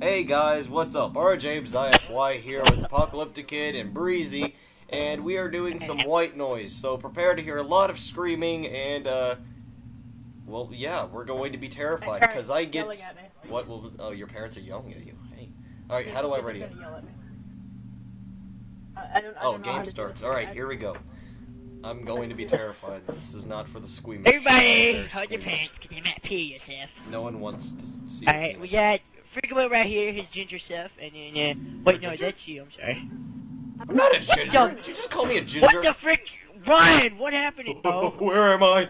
Hey guys, what's up? RJames IFY here with Apocalyptic Kid and Breezy, and we are doing some white noise, so prepare to hear a lot of screaming and, uh, well, yeah, we're going to be terrified, because I get, Yelling at me. what, what was, oh, your parents are yelling at you, hey. Alright, how do I ready it? He's gonna yell at me. I- I don't- I Oh, don't know how game starts, alright, here we go. I'm going to be terrified, this is not for the squeamish. Everybody, hold your pants, because you might pee yourself. No one wants to s- see Alright, we got Frigabo right here, his ginger stuff, and then, uh, wait, no, that's you, I'm sorry. I'm not a ginger! Yo. Did you just call me a ginger? What the frick? Ryan, what happened? Oh. Where am I?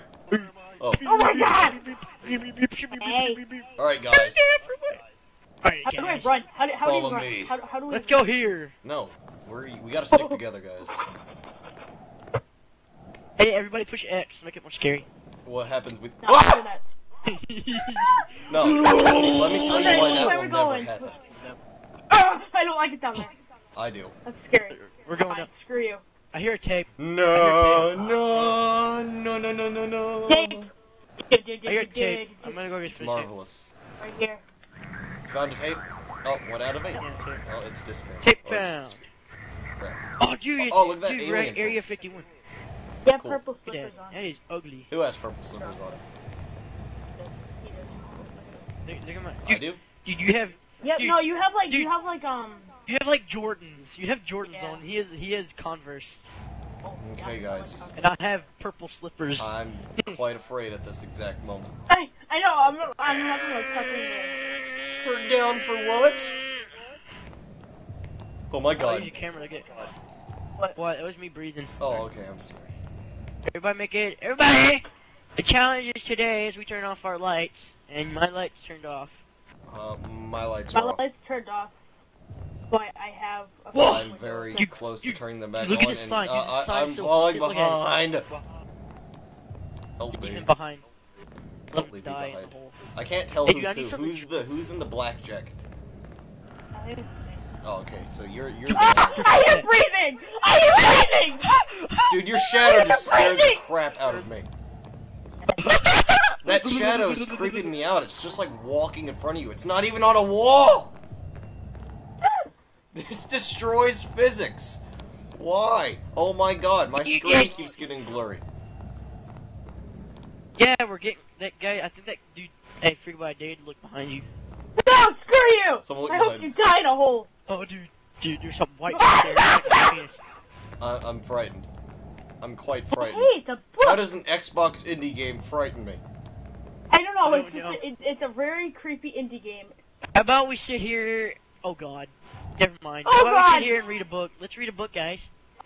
Oh, Oh my god! Hey. alright guys. Alright, How do I run? How do, how do Follow you run? me. How, how do we Let's go here. No, we're, we gotta stick together, guys. Hey, everybody push X, make it more scary. What happens with... No, Ah! do that. No, see, let me tell you why that Where will we never going? happen. Ah, I don't like it down there. I do. That's scary. We're going Fine, up. screw you. I hear a tape. No, no, no, no, no, no, no. Tape. Did, did, I hear a did, tape. did, I'm gonna go get It's some marvelous. Right here. Found a tape? Oh, one out of eight. Yeah, tape. Oh, it's disappearing. Tape Oh, found. Crap. Oh, dude, Oh, look at that dude, alien right, Area 51. You have Cool. purple Look slippers that. on. That is ugly. Who has purple slippers on? Look, look at my. I Dude, do? dude, you have Yep, Dude, no, you have like, dude. you have like, um... you have like Jordans. You have Jordans Yeah. on. He has he has Converse, oh, Okay, guys. and I have purple slippers. I'm quite afraid at this exact moment. I, I know, I'm, I'm having like tucking. Turn down for what? Oh my god. use your camera to get. What? What? It was me breathing. Oh, okay, I'm sorry. Everybody make it. Everybody! The challenge is today is we turn off our lights, and my lights turned off. Uh, my lights My are off. lights turned off. But I have a Whoa! I'm very You- close to turning them back on, and uh, I, I'm so- falling look at it. behind. Help Leave me. him behind. Don't leave me behind. I can't tell Hey, who's who. Who's the who's in the black jacket? Oh, okay. So you're you're Ah, I am breathing! I am breathing! dude. Your shadow just I am scared the crap out of me. That shadow is creeping me out. It's just like walking in front of you. It's not even on a wall. This destroys physics. Why? Oh my god, my screen keeps getting blurry. Yeah, we're getting that guy. I think that dude. Hey, freak about dude, look behind you. No, screw you! Someone look I hope you die in a hole. Oh, dude, dude, there's some white shit there. I, I'm frightened. I'm quite frightened. Hey, it's book! How does an Xbox indie game frighten me? I don't know, I it's, don't just, it, it's a very creepy indie game. How about we sit here? Oh God, never mind. Oh, How about we sit here and read a book? Let's read a book, guys.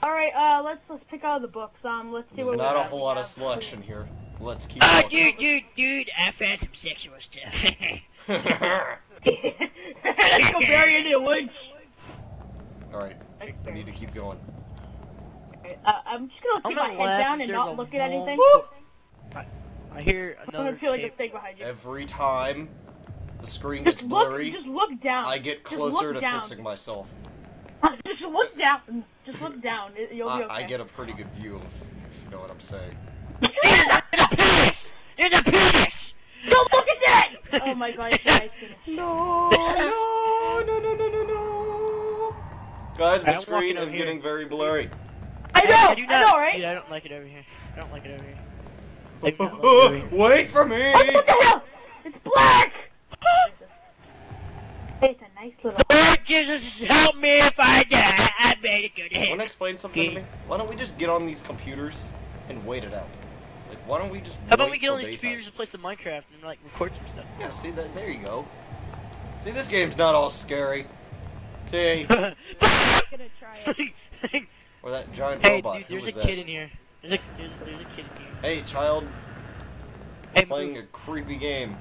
Alright, uh, let's, let's pick out the books. Um, let's see There's what we not a whole lot of have- selection here. Let's keep Ah, walking. dude, dude, dude, I found some sexual stuff. let's go bury it in the woods. Alright, I need to keep going. Uh, I'm just gonna keep my head left, down and not look at wall. anything. I hear I'm gonna feel like a tape. thing behind you. Every time the screen gets Just look, blurry, just look down. I get closer to down. pissing myself. just look down. Just look down. You'll be I, okay. I get a pretty good view of, if you know what I'm saying. There's a penis. There's a penis. Don't look at that! oh my god, it's nice. No, no, no, no, no, no, no. Guys, my I don't want screen is here. getting very blurry. I know, I, I, do not, know, right? Dude, I don't like it over here. I don't like it over here. Oh, wait for me! What the hell? It's black! it's a nice little... Lord Jesus, help me if I die. I better go to Want to explain something to me? Why don't we just get on these computers and wait it out? Like, why don't we just How about wait we get till on these daytime? computers and play some Minecraft and like record some stuff? Yeah, see that? There you go. See, this game's not all scary. See, I'm gonna try it. or that giant hey, robot. dude, Who there's was a that? kid in here. There's a, there's, there's a kid here. Hey, child, Hey, playing a creepy game.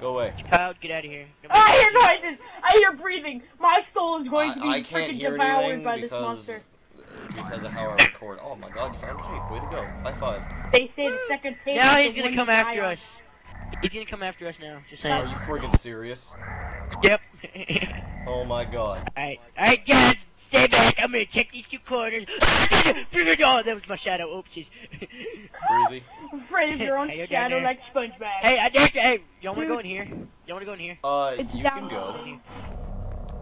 Go away. Child, get out of here. I hear noises! I hear breathing! My soul is going to be I, I can't freaking hear devoured anything by this because monster. Uh, because of how I record. Oh my god, you found a tape. Way to go. High five. They say the second tape Now he's gonna come you die after on. us. He's gonna come after us now. Just saying. Are you friggin' serious? Yep. Oh my god. Alright, alright, guys, stay back. I'm gonna check these two corners. oh, that was my shadow. Oopsies. Breezy. afraid of your own Hey, shadow like SpongeBob. Hey, I dare you. Hey, y'all wanna go in here? Y'all wanna go in here? Uh, It's you down can go.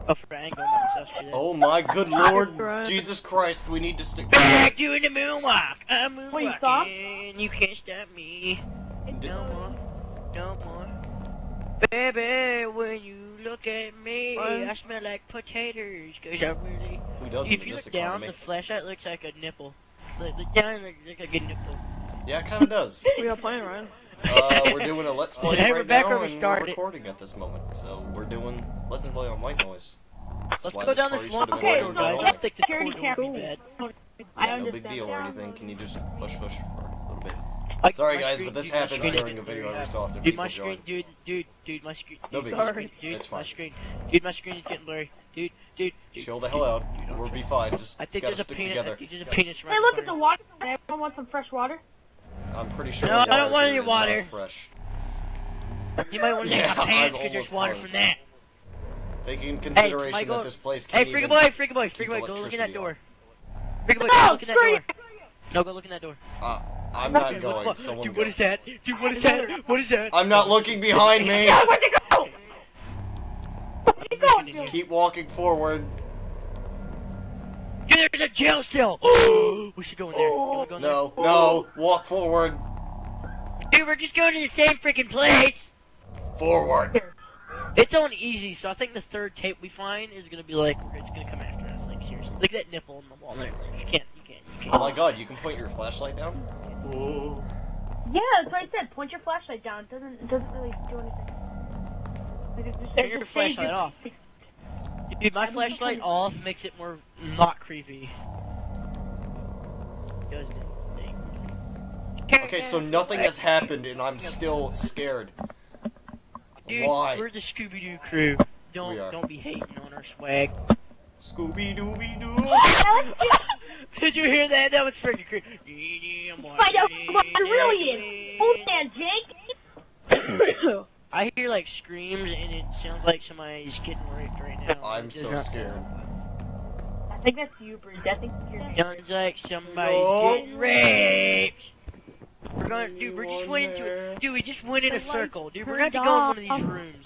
Oh, frick, I ain't myself. Oh my good lord, Jesus Christ, we need to stick together. Back doing the moonwalk. I'm Wait, you stop? You can't stop me. D- No more. No more. Baby, when you look at me, Run. I smell like potatoes. Cause I'm really. Who doesn't if in you this look down, the flashlight looks like a nipple. Look, look down, it like a nipple. Yeah, it kinda does. We got playing, Ryan. Uh, we're doing a Let's Play Hey, right now, where we and we're recording at this moment. So, we're doing Let's Play on White Noise. That's Let's why go this down party this should one. have been Okay, audio so not I only. don't think the Security corridor would be camera. bad. I Yeah, no big deal or anything. Can you just hush hush for a little bit? Like, Sorry guys, screen- but this dude, my happens screen during a isn't video very every bad. so often. Dude, my screen, join. dude, dude, dude, my screen. No dude, big my deal. screen, Dude, It's fine. my screen. Dude, my screen is getting blurry. Dude, dude, dude. Chill the hell out. We'll be fine. Just I think gotta stick penis. together. I think there's a penis right Hey, look at the water. Anyone want some fresh water? I'm pretty sure No, I don't want here any water. fresh. you. You might want to take Yeah, my pants I'm because there's water from that. Taking Hey, consideration Michael- that this place can't Hey, Freaky even... boy, Freaky boy, Freaky boy, go look in that door. on. Freaky boy, go look in that door. No, go look in that door. Uh, I'm not Dude, going. what- Someone Dude, go. what is that? Dude, what is that? What is that? I'm not looking behind me. Yeah, where'd they go? Where'd they go? Just Keep walking forward. Dude, there's a jail cell. we should go in there. Go in there? No, no. Walk forward. Dude, we're just going to the same freaking place. Forward. It's on easy, so I think the third tape we find is gonna be like it's gonna come after us. Like seriously, look at that nipple on the wall there. You can't, you can't, you can't. Oh my god, you can point your flashlight down? Oh. Yeah, that's what I said. Point your flashlight down. It doesn't, it doesn't really do anything. Like, Turn your flashlight off. Dude, my flashlight off makes it more not creepy. Does it thing. Okay, so nothing has happened and I'm still scared. Dude, Why? we're the Scooby Doo crew. Don't don't be hating on our swag. Scooby Dooby Doo. Did you hear that? That was freaking creepy. Find out what it really is. Hold on, Jake. I hear like screams and it sounds like somebody's getting raped right now. I'm so not- scared. I think that's you, Bruce. I think you're. Sounds like somebody's No. getting raped. We're gonna, dude. We're just went into there? it. Dude, we just went in a circle, dude. We're going to go in one of these rooms.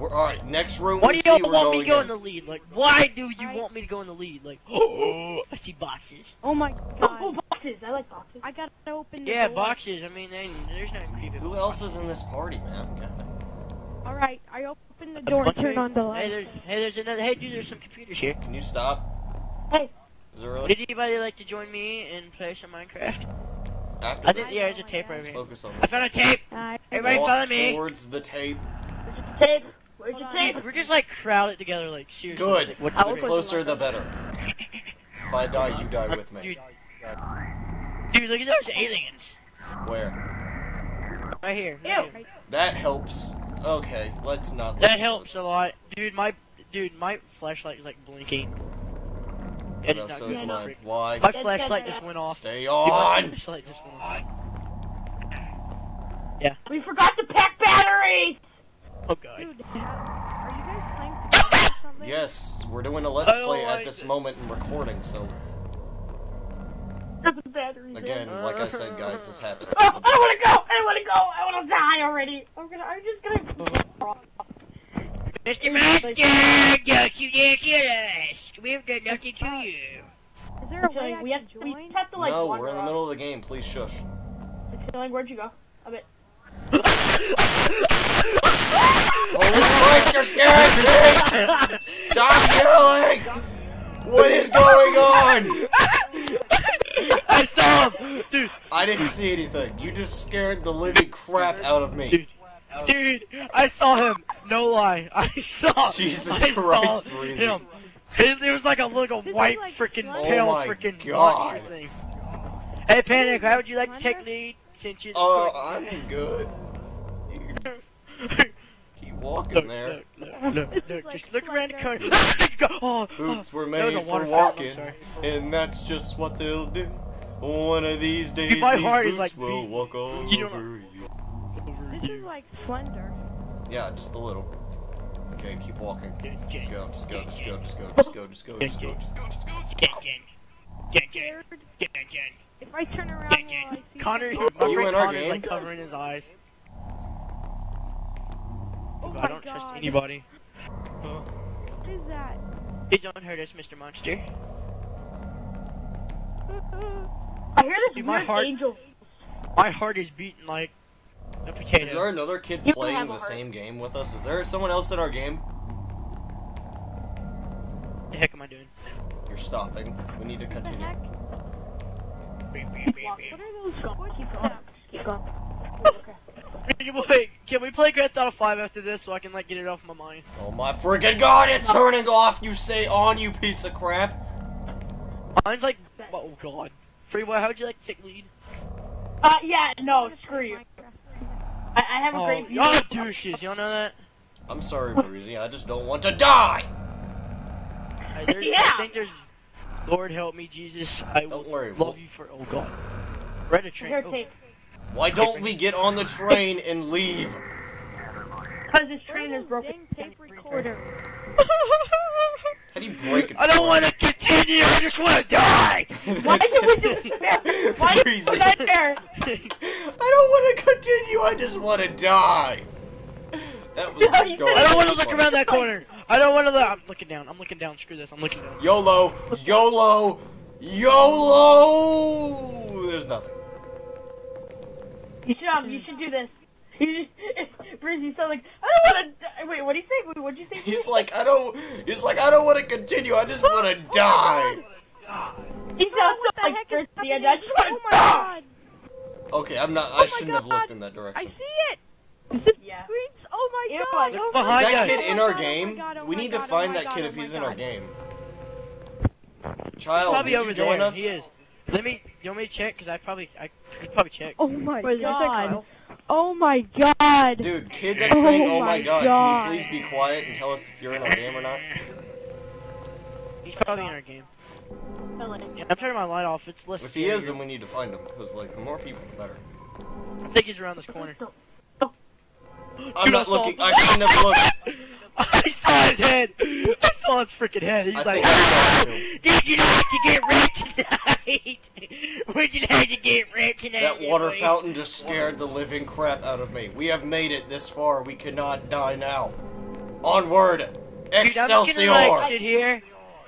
We're, all right, next room Why we do y'all want me to go in in. the lead? Like, why do you Right. want me to go in the lead? Like, oh, I see boxes. Oh my Oh, god. boxes. I like boxes. I gotta open the Yeah, door. boxes. I mean, they, there's nothing creepy. Who else is in this party, man? Alright, I open the door and turned on the Hey, light. there's, hey, there's another. Hey, dude, there's some computers here. Can you stop? Hey. Is there really? Did anybody like to join me and play some Minecraft? After I this, think yeah, there's a tape right let's here. focus on I found a tape. Uh, Everybody Walk follow me. towards the tape. Where's your tape? Where's your tape? We're just like crowded together, like seriously. Good. Like, what- The closer, the better. If I die, you die with me. Dude, dude, look at those aliens Where? right here. Ew. Here. That helps. Okay, let's not. That at helps those. a lot, dude. My dude, my flashlight is like blinking. Oh, It no, so good. is mine. Why? My flashlight just went off. Stay Dude, my flashlight just went off. Yeah. We forgot to pack batteries. Oh god. dude, are you guys playing something? Yes, we're doing a let's oh, I don't play at this it. moment and recording, so the batteries. again, in. like I said, guys, this happens. Oh, I don't want to go. I don't want to go. I want to die already. I'm gonna. I'm just gonna. Mr. Master, don't you dare kill us. We've done nothing to you. Is there a way we have, can we have to like. No, wander we're in the up. middle of the game. Please shush. Like, where'd you go? A bit. Holy Christ, you're scaring me! Stop yelling! What is going on? I saw him, dude. I didn't see anything. You just scared the living crap out of me. Dude, dude, I saw him. No lie, I saw. Jesus I Christ, saw Breezy. him. It, it was like a little This white like freaking blood. pale Oh freaking God. thing. Hey Panic, how would you like to take lead since you're the Uh, I'm good. You keep walking Look, there. look, look, look, This is look, like just look around the corner. Slender. Let's go. Oh, oh. Boots oh. were That was made for water walking, and that's just what they'll do. One of these days, my these boots like will beating. walk all You over you. Over This is you. like Slender. Yeah, just a little. Okay, keep walking. Just go, just go, just go, just go, just go, just go, just go, just go, just go, just go. If I turn around, will I see Connor, you friend in our Connor's, game? like covering his eyes. Oh I don't trust anybody. Uh, What is that? Please don't hurt us, Mr. Monster. I hear this Dude, my heart- angel. My heart is beating like a potato. Is there another kid You playing the same game with us? Is there someone else in our game? What the heck am I doing? You're stopping. We need to What the continue. heck? What What are those? Go, What keep going. Keep going. Okay. Wait, can we play Grand Theft Auto 5 after this so I can like get it off my mind? Oh my friggin' god, it's turning off! You stay on, you piece of crap! Mine's like, oh god. Freeboy, how'd you like to take lead? Uh, yeah, no, screw you. I, I have a Oh, great view. y'all douches, y'all know that? I'm sorry, Breezy, I just don't want to die! I, Yeah. I think there's, Lord help me, Jesus, I Don't will worry, love we'll- you for, oh god. Red a train. Here, Oh, take. Why don't we get on the train and leave? Because this train is broken. Tape recorder. How do you break a I don't want to continue, I just want to die! Why did we do that? Why did we Breezy. put that there? I don't want to continue, I just want to die! That was No, dark. I don't want to look around that corner. I don't want to look. I'm looking down. I'm looking down. Screw this. I'm looking down. YOLO! YOLO! YOLO! There's nothing. You should um, you should do this. You should, Breezy sound like I don't want to. Wait, what do you say? What'd you say? He's like, I don't. He's like, I don't want to continue. I just want to die. He sounds What the like heck is Breezy, and I just want Oh to my die. Okay, I'm not. Oh I my shouldn't have looked in that direction. I direction. see it! Yeah. Screens! Oh my god! Oh behind my Is that kid oh in our god, oh game? god, oh We my need to god, oh find that kid oh if my he's in our game. He's Child, did you join there. us? He is. Let me. You want me to check? Cause I probably. I. He probably check. Oh my Wait, is god! Oh my god! Dude, kid that's saying, Oh "Oh my my god," God. can you please be quiet and tell us if you're in our game or not? He's probably in our game. Yeah, I'm turning my light off. It's less. If he is, then we need to find him, because like the more people, the better. I think he's around this corner. I'm not looking. I shouldn't have looked. I saw his head. I saw his freaking head. He's I like, think I saw ah, him. Did you like to get raped tonight? Would you like to get raped tonight? That water fountain just scared the living crap out of me. We have made it this far. We cannot die now. Onward, Dude, I'm Excelsior! gonna like here.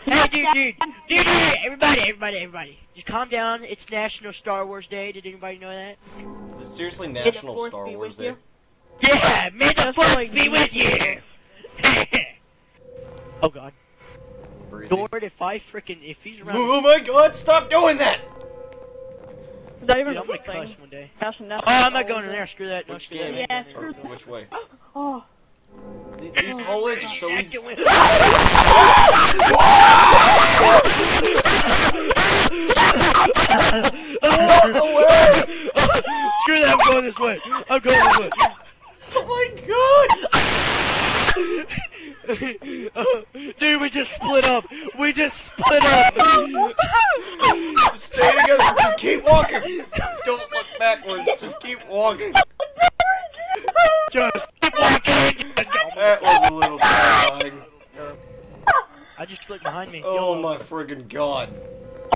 Hey, dude, dude, dude, dude, everybody, everybody, everybody, just calm down. It's National Star Wars Day. Did anybody know that? Is it seriously National Star Wars Day? you. Yeah, may the force be with you. oh God, Breezy. Lord, if I frickin' if he's around, Oh my god, stop doing that! Is that dude, even I'm gonna thing? cuss one day. Passion, Oh, I'm not going in there. Screw that. No, Which screw game? that. Yeah, Or screw which way? Oh, Th- These hallways are so I easy. can win. Walk away! Screw that, I'm going this way. I'm going this way. Oh my Dude, we just split up. We just split up. god! Just stay together. Just keep walking. Don't look backwards. Just keep walking. just keep walking. That was a little terrifying. I just clicked behind me. Oh my friggin' god.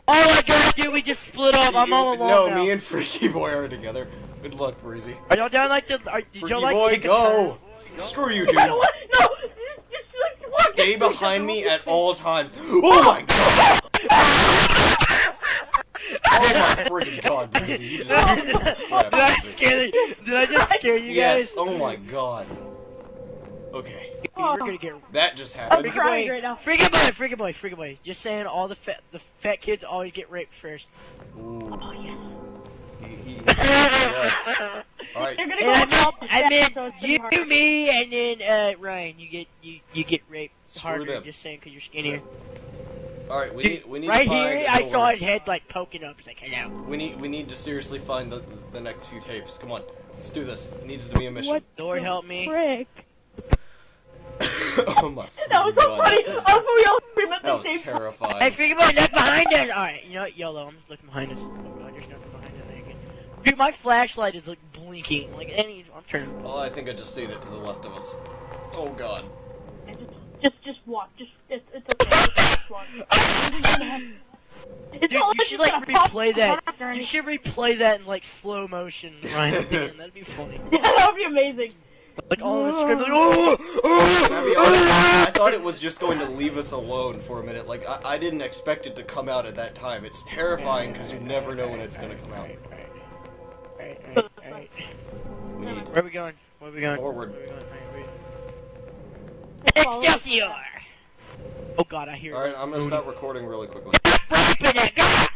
Oh my god, dude, we just split up. I'm all alone no, now. me and Freaky Boy are together. Good luck, Breezy. Are y'all down like the? Are, Freaky like Boy, take a go! Screw you, dude. no, no, just like walk Stay behind me at all times. Oh my god! Oh my friggin' god, Breezy. You just crap did I scare you? Did I just scare you Yes, guys? oh my god. Okay, We're gonna get. that just happened. I'm happened. crying right now. Freaking boy, freaking boy, freaking boy. Just saying, all the fat, the fat kids always get raped first. Ooh, Oh, yes. he, he, he's gonna do that. Alright, They're gonna go I up meant, the I steps, meant so you, gonna hard. me, and then uh, Ryan. You get you you get raped Screw harder. them. Just saying, cause you're skinnier. alright, we Dude, need we need right to find Right here, a I door. saw his head like poking up. It's like, hello. We need we need to seriously find the the next few tapes. Come on, let's do this. It needs to be a mission. What Lord help me. frick? oh my That was so god. funny. That was, I we all screamed at that the was same time. Hey, terrifying. freaking boy, look behind us. All right, you know what? YOLO. I'm just looking behind us. Oh god, there's nothing behind us. Again. Dude, my flashlight is like blinking. Like any, I'm turning. Oh, I think I just seen it to the left of us. Oh god. Just, just walk. Just, it's, it's okay. Just walk. It's Dude, you should like just gonna pop replay that. You should replay that in like slow motion, Ryan. at the end. That'd be funny. that would be amazing. Like all of us screaming, like, oh, oh, Can I be oh, honest? I, oh. I thought it was just going to leave us alone for a minute. Like, I, I didn't expect it to come out at that time. It's terrifying because you never know when it's going to come out. We need Where are we going? Where are we going? Forward. Where are we going? Alright, Excelsior! Oh god, I hear Alright, I'm going to Odin. stop recording really quickly. Ah!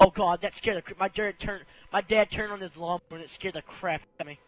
Oh god, that scared the cr- my dad turned my dad turned on his lawnmower and it scared the crap out of me.